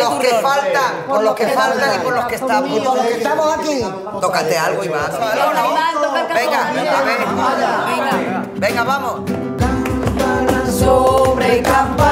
los que faltan, por los que faltan y por los que estamos. Y por los que estamos aquí. Tócate algo, Iván. Venga, a ver. Venga, vamos. sobre campana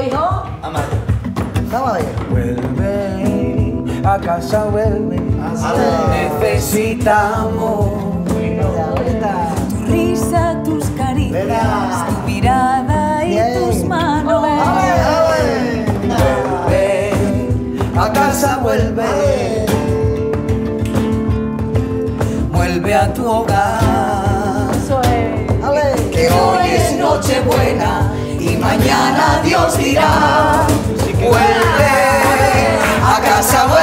A ver. Vuelve a casa, vuelve. Necesitamos. Tu risa, tus caricias, tu mirada y Bien. tus manos. Vuelve a casa, vuelve. Vuelve a tu hogar. Eso es. Que hoy es noche buena y mañana Dios dirá, vuelve a casa.